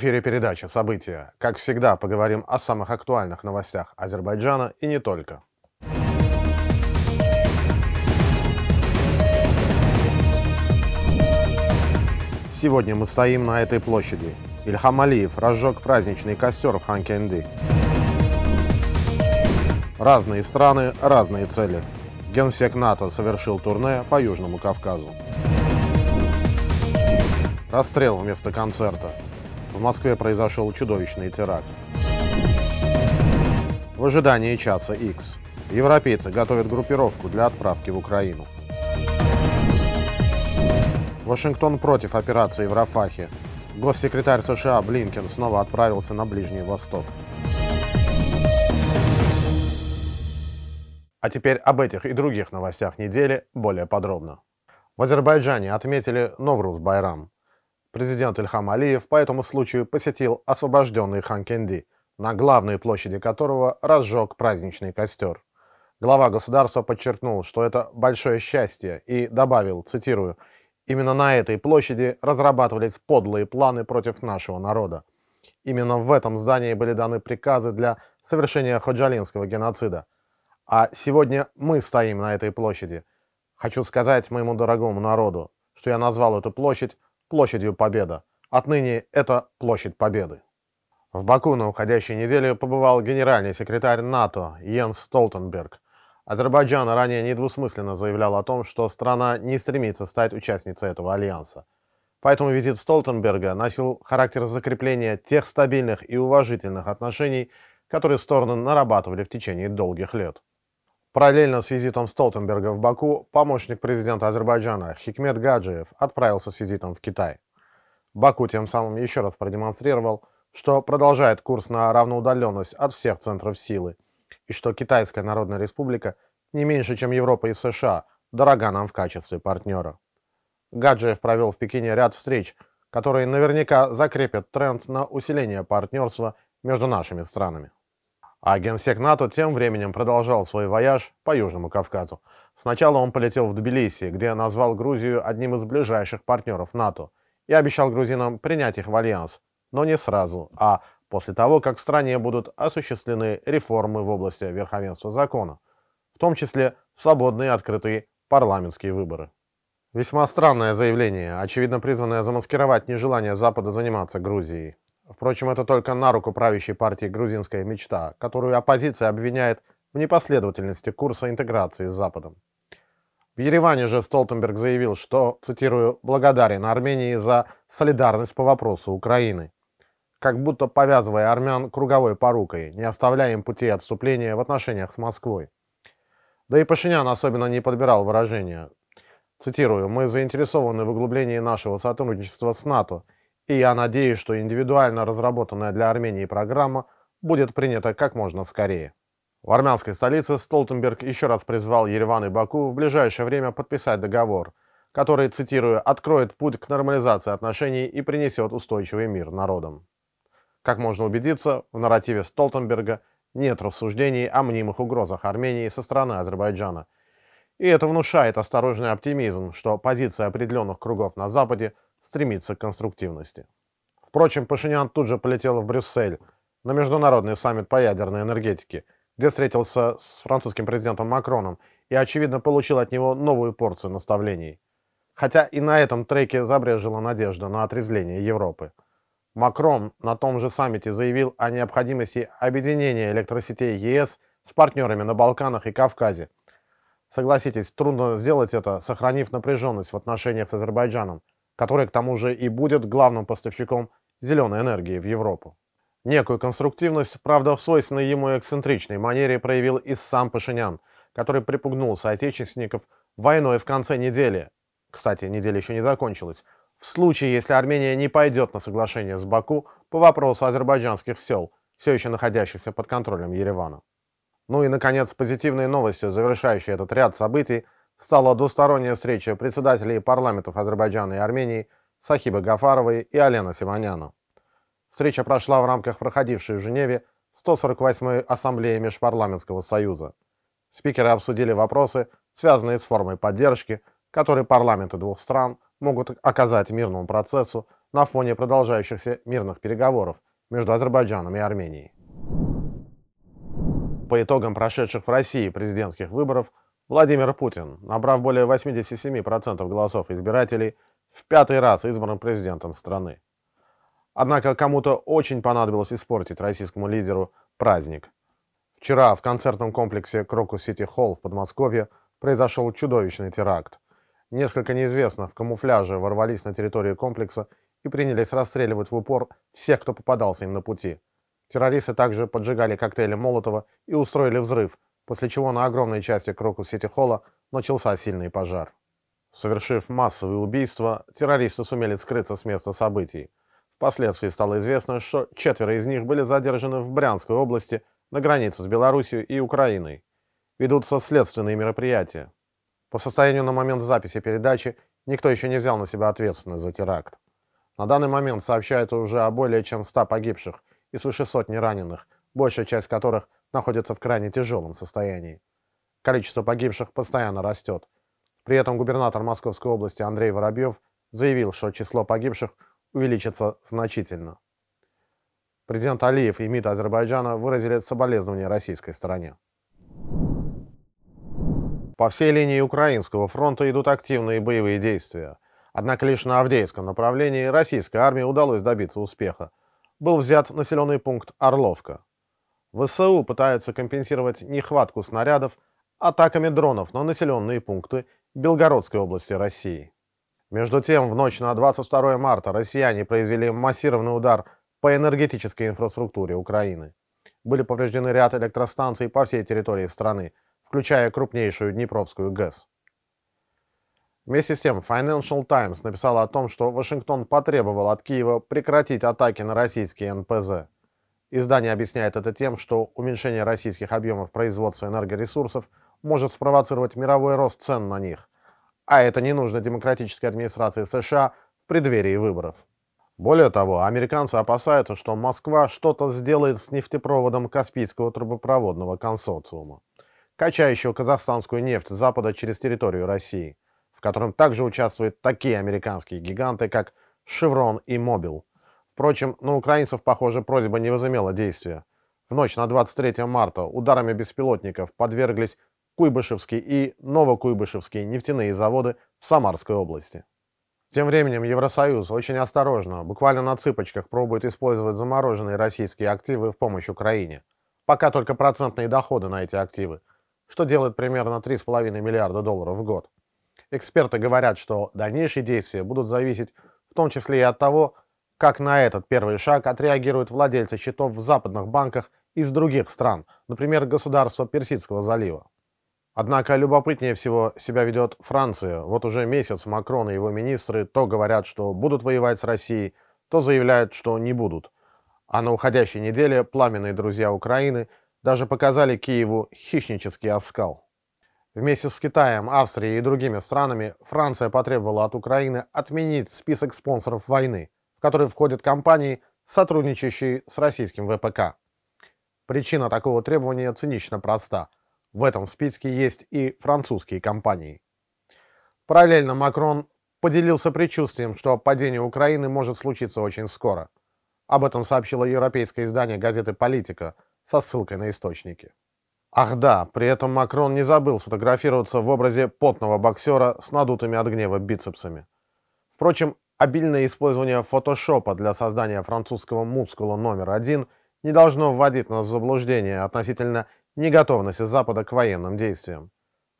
эфире передача «События». Как всегда, поговорим о самых актуальных новостях Азербайджана и не только. Сегодня мы стоим на этой площади. Ильхам Алиев разжег праздничный костер в Ханкенды. Разные страны, разные цели. Генсек НАТО совершил турне по Южному Кавказу. Расстрел вместо концерта. В Москве произошел чудовищный теракт. В ожидании часа X. Европейцы готовят группировку для отправки в Украину. Вашингтон против операции в Рафахе. Госсекретарь США Блинкен снова отправился на Ближний Восток. А теперь об этих и других новостях недели более подробно. В Азербайджане отметили Новруз Байрам. Президент Ильхам Алиев по этому случаю посетил освобожденный Ханкенди, на главной площади которого разжег праздничный костер. Глава государства подчеркнул, что это большое счастье и добавил, цитирую, «Именно на этой площади разрабатывались подлые планы против нашего народа. Именно в этом здании были даны приказы для совершения ходжалинского геноцида. А сегодня мы стоим на этой площади. Хочу сказать моему дорогому народу, что я назвал эту площадь площадью Победа. Отныне это площадь Победы. В Баку на уходящей неделе побывал генеральный секретарь НАТО Йенс Столтенберг. Азербайджан ранее недвусмысленно заявлял о том, что страна не стремится стать участницей этого альянса. Поэтому визит Столтенберга носил характер закрепления тех стабильных и уважительных отношений, которые стороны нарабатывали в течение долгих лет. Параллельно с визитом Столтенберга в Баку, помощник президента Азербайджана Хикмет Гаджиев отправился с визитом в Китай. Баку тем самым еще раз продемонстрировал, что продолжает курс на равноудаленность от всех центров силы, и что Китайская Народная Республика не меньше, чем Европа и США, дорога нам в качестве партнера. Гаджиев провел в Пекине ряд встреч, которые наверняка закрепят тренд на усиление партнерства между нашими странами. А генсек НАТО тем временем продолжал свой вояж по Южному Кавказу. Сначала он полетел в Тбилиси, где назвал Грузию одним из ближайших партнеров НАТО и обещал грузинам принять их в альянс, но не сразу, а после того, как в стране будут осуществлены реформы в области верховенства закона, в том числе свободные открытые парламентские выборы. Весьма странное заявление, очевидно призванное замаскировать нежелание Запада заниматься Грузией. Впрочем, это только на руку правящей партии «Грузинская мечта», которую оппозиция обвиняет в непоследовательности курса интеграции с Западом. В Ереване же Столтенберг заявил, что, цитирую, «благодарен Армении за солидарность по вопросу Украины», как будто повязывая армян круговой порукой, не оставляя им пути отступления в отношениях с Москвой. Да и Пашинян особенно не подбирал выражения. Цитирую, «Мы заинтересованы в углублении нашего сотрудничества с НАТО и я надеюсь, что индивидуально разработанная для Армении программа будет принята как можно скорее. В армянской столице Столтенберг еще раз призвал Ереван и Баку в ближайшее время подписать договор, который, цитирую, «откроет путь к нормализации отношений и принесет устойчивый мир народам». Как можно убедиться, в нарративе Столтенберга нет рассуждений о мнимых угрозах Армении со стороны Азербайджана. И это внушает осторожный оптимизм, что позиция определенных кругов на Западе – стремится к конструктивности. Впрочем, Пашинян тут же полетел в Брюссель на международный саммит по ядерной энергетике, где встретился с французским президентом Макроном и, очевидно, получил от него новую порцию наставлений. Хотя и на этом треке забрежила надежда на отрезвление Европы. Макрон на том же саммите заявил о необходимости объединения электросетей ЕС с партнерами на Балканах и Кавказе. Согласитесь, трудно сделать это, сохранив напряженность в отношениях с Азербайджаном, который к тому же и будет главным поставщиком зеленой энергии в Европу. Некую конструктивность, правда, в свойственной ему эксцентричной манере проявил и сам Пашинян, который припугнул соотечественников войной в конце недели. Кстати, неделя еще не закончилась. В случае, если Армения не пойдет на соглашение с Баку по вопросу азербайджанских сел, все еще находящихся под контролем Еревана. Ну и, наконец, позитивной новостью, завершающей этот ряд событий – стала двусторонняя встреча председателей парламентов Азербайджана и Армении Сахиба Гафаровой и Алена Симоняна. Встреча прошла в рамках проходившей в Женеве 148-й Ассамблеи Межпарламентского союза. Спикеры обсудили вопросы, связанные с формой поддержки, которые парламенты двух стран могут оказать мирному процессу на фоне продолжающихся мирных переговоров между Азербайджаном и Арменией. По итогам прошедших в России президентских выборов Владимир Путин, набрав более 87% голосов избирателей, в пятый раз избран президентом страны. Однако кому-то очень понадобилось испортить российскому лидеру праздник. Вчера в концертном комплексе Крокус Сити Холл в Подмосковье произошел чудовищный теракт. Несколько неизвестных в камуфляже ворвались на территорию комплекса и принялись расстреливать в упор всех, кто попадался им на пути. Террористы также поджигали коктейли Молотова и устроили взрыв, после чего на огромной части Крокус-Сити-Холла начался сильный пожар. Совершив массовые убийства, террористы сумели скрыться с места событий. Впоследствии стало известно, что четверо из них были задержаны в Брянской области на границе с Белоруссией и Украиной. Ведутся следственные мероприятия. По состоянию на момент записи передачи никто еще не взял на себя ответственность за теракт. На данный момент сообщается уже о более чем 100 погибших и свыше сотни раненых, большая часть которых находится в крайне тяжелом состоянии. Количество погибших постоянно растет. При этом губернатор Московской области Андрей Воробьев заявил, что число погибших увеличится значительно. Президент Алиев и МИД Азербайджана выразили соболезнования российской стороне. По всей линии Украинского фронта идут активные боевые действия – Однако лишь на Авдеевском направлении российской армии удалось добиться успеха. Был взят населенный пункт Орловка. ВСУ пытаются компенсировать нехватку снарядов атаками дронов на населенные пункты Белгородской области России. Между тем, в ночь на 22 марта россияне произвели массированный удар по энергетической инфраструктуре Украины. Были повреждены ряд электростанций по всей территории страны, включая крупнейшую Днепровскую ГЭС. Вместе с тем, Financial Times написала о том, что Вашингтон потребовал от Киева прекратить атаки на российские НПЗ. Издание объясняет это тем, что уменьшение российских объемов производства энергоресурсов может спровоцировать мировой рост цен на них, а это не нужно демократической администрации США в преддверии выборов. Более того, американцы опасаются, что Москва что-то сделает с нефтепроводом Каспийского трубопроводного консорциума, качающего казахстанскую нефть с запада через территорию России – в котором также участвуют такие американские гиганты, как Chevron и Mobil. Впрочем, на украинцев, похоже, просьба не возымела действия. В ночь на 23 марта ударами беспилотников подверглись Куйбышевский и Новокуйбышевские нефтяные заводы в Самарской области. Тем временем Евросоюз очень осторожно, буквально на цыпочках, пробует использовать замороженные российские активы в помощь Украине. Пока только процентные доходы на эти активы, что делает примерно 3,5 миллиарда долларов в год. Эксперты говорят, что дальнейшие действия будут зависеть в том числе и от того, как на этот первый шаг отреагируют владельцы счетов в западных банках из других стран, например, государства Персидского залива. Однако любопытнее всего себя ведет Франция. Вот уже месяц Макрон и его министры то говорят, что будут воевать с Россией, то заявляют, что не будут. А на уходящей неделе пламенные друзья Украины даже показали Киеву хищнический оскал. Вместе с Китаем, Австрией и другими странами Франция потребовала от Украины отменить список спонсоров войны, в который входят компании, сотрудничающие с российским ВПК. Причина такого требования цинично проста. В этом списке есть и французские компании. Параллельно Макрон поделился предчувствием, что падение Украины может случиться очень скоро. Об этом сообщило европейское издание газеты «Политика» со ссылкой на источники. Ах да, при этом Макрон не забыл сфотографироваться в образе потного боксера с надутыми от гнева бицепсами. Впрочем, обильное использование фотошопа для создания французского мускула номер один не должно вводить нас в заблуждение относительно неготовности Запада к военным действиям.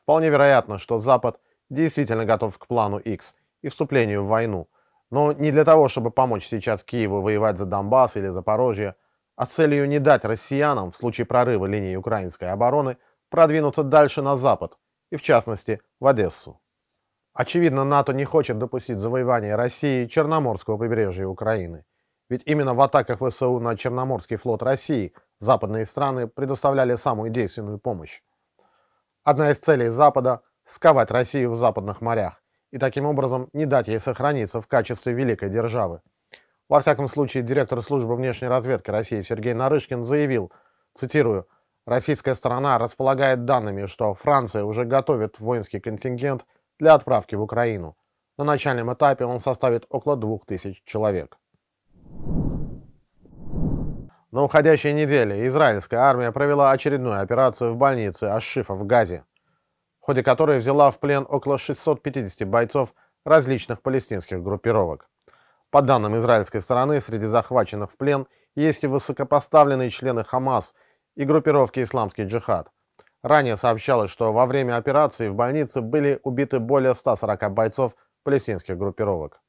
Вполне вероятно, что Запад действительно готов к плану X и вступлению в войну, но не для того, чтобы помочь сейчас Киеву воевать за Донбасс или Запорожье, а с целью не дать россиянам в случае прорыва линии украинской обороны продвинуться дальше на запад, и в частности в Одессу. Очевидно, НАТО не хочет допустить завоевания России Черноморского побережья Украины, ведь именно в атаках ВСУ на Черноморский флот России западные страны предоставляли самую действенную помощь. Одна из целей Запада – сковать Россию в западных морях и таким образом не дать ей сохраниться в качестве великой державы, во всяком случае, директор службы внешней разведки России Сергей Нарышкин заявил, цитирую, «Российская сторона располагает данными, что Франция уже готовит воинский контингент для отправки в Украину. На начальном этапе он составит около 2000 человек. На уходящей неделе израильская армия провела очередную операцию в больнице Ашифа в Газе, в ходе которой взяла в плен около 650 бойцов различных палестинских группировок. По данным израильской стороны, среди захваченных в плен есть и высокопоставленные члены Хамас и группировки «Исламский джихад». Ранее сообщалось, что во время операции в больнице были убиты более 140 бойцов палестинских группировок.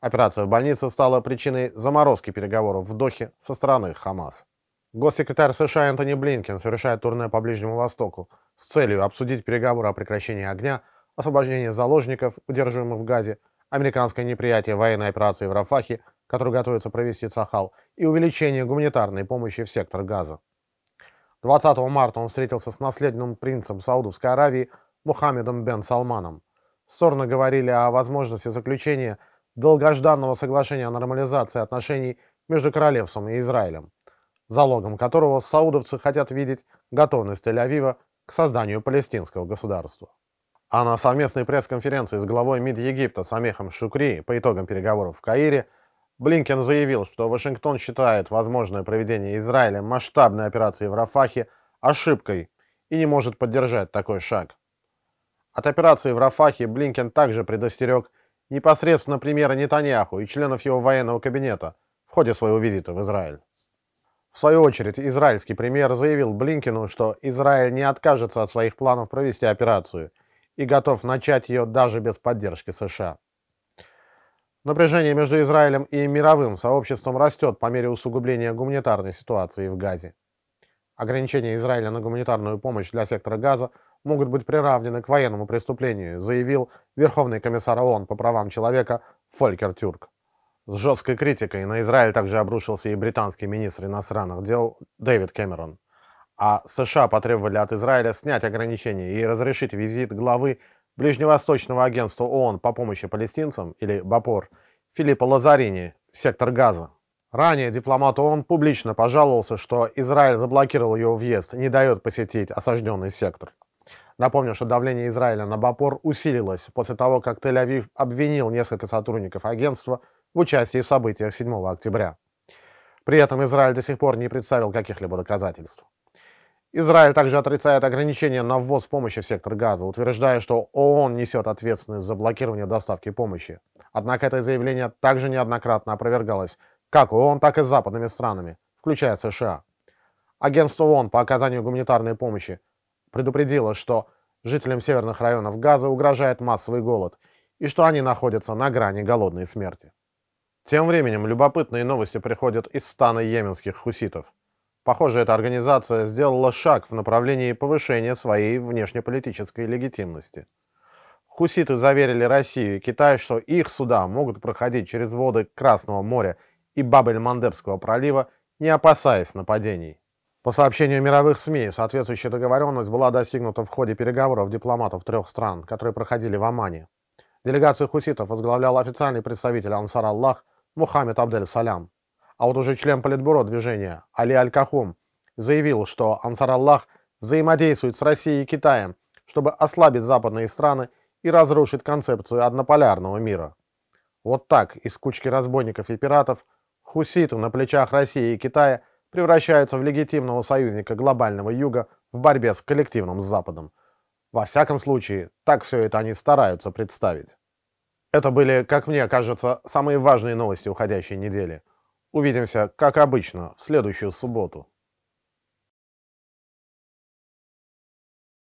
Операция в больнице стала причиной заморозки переговоров в Дохе со стороны Хамас. Госсекретарь США Энтони Блинкен совершает турне по Ближнему Востоку с целью обсудить переговоры о прекращении огня, освобождении заложников, удерживаемых в Газе, американское неприятие военной операции в Рафахе, которую готовится провести Цахал, и увеличение гуманитарной помощи в сектор Газа. 20 марта он встретился с наследным принцем Саудовской Аравии Мухаммедом бен Салманом. Стороны говорили о возможности заключения долгожданного соглашения о нормализации отношений между королевством и Израилем, залогом которого саудовцы хотят видеть готовность Тель-Авива к созданию палестинского государства. А на совместной пресс-конференции с главой МИД Египта Самехом Шукри по итогам переговоров в Каире Блинкен заявил, что Вашингтон считает возможное проведение Израилем масштабной операции в Рафахе ошибкой и не может поддержать такой шаг. От операции в Рафахе Блинкен также предостерег непосредственно премьера Нетаньяху и членов его военного кабинета в ходе своего визита в Израиль. В свою очередь, израильский премьер заявил Блинкину, что Израиль не откажется от своих планов провести операцию и готов начать ее даже без поддержки США. Напряжение между Израилем и мировым сообществом растет по мере усугубления гуманитарной ситуации в Газе. Ограничения Израиля на гуманитарную помощь для сектора Газа могут быть приравнены к военному преступлению, заявил Верховный комиссар ООН по правам человека Фолькер Тюрк. С жесткой критикой на Израиль также обрушился и британский министр иностранных дел Дэвид Кэмерон. А США потребовали от Израиля снять ограничения и разрешить визит главы Ближневосточного агентства ООН по помощи палестинцам, или БАПОР, Филиппа Лазарини сектор Газа. Ранее дипломат ООН публично пожаловался, что Израиль заблокировал его въезд и не дает посетить осажденный сектор. Напомню, что давление Израиля на Бапор усилилось после того, как Тель-Авив обвинил несколько сотрудников агентства в участии в событиях 7 октября. При этом Израиль до сих пор не представил каких-либо доказательств. Израиль также отрицает ограничения на ввоз помощи в сектор газа, утверждая, что ООН несет ответственность за блокирование доставки помощи. Однако это заявление также неоднократно опровергалось как ООН, так и западными странами, включая США. Агентство ООН по оказанию гуманитарной помощи предупредила, что жителям северных районов Газа угрожает массовый голод и что они находятся на грани голодной смерти. Тем временем любопытные новости приходят из стана йеменских хуситов. Похоже, эта организация сделала шаг в направлении повышения своей внешнеполитической легитимности. Хуситы заверили Россию и Китай, что их суда могут проходить через воды Красного моря и Бабель-Мандебского пролива, не опасаясь нападений. По сообщению мировых СМИ, соответствующая договоренность была достигнута в ходе переговоров дипломатов трех стран, которые проходили в Омане. Делегацию хуситов возглавлял официальный представитель Ансар Аллах Мухаммед Абдель Салям. А вот уже член Политбюро движения Али Аль-Кахум заявил, что Ансар Аллах взаимодействует с Россией и Китаем, чтобы ослабить западные страны и разрушить концепцию однополярного мира. Вот так из кучки разбойников и пиратов хуситы на плечах России и Китая – превращаются в легитимного союзника глобального юга в борьбе с коллективным Западом. Во всяком случае, так все это они стараются представить. Это были, как мне кажется, самые важные новости уходящей недели. Увидимся, как обычно, в следующую субботу.